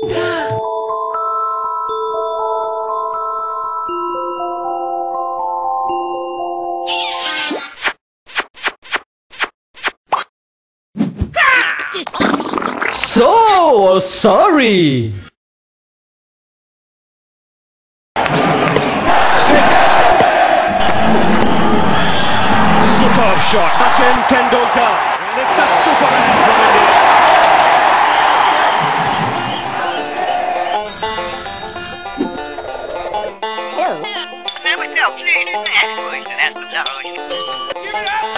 So sorry. Superb shot. Sachin Tendulkar. Tell please ask question. That's the solution.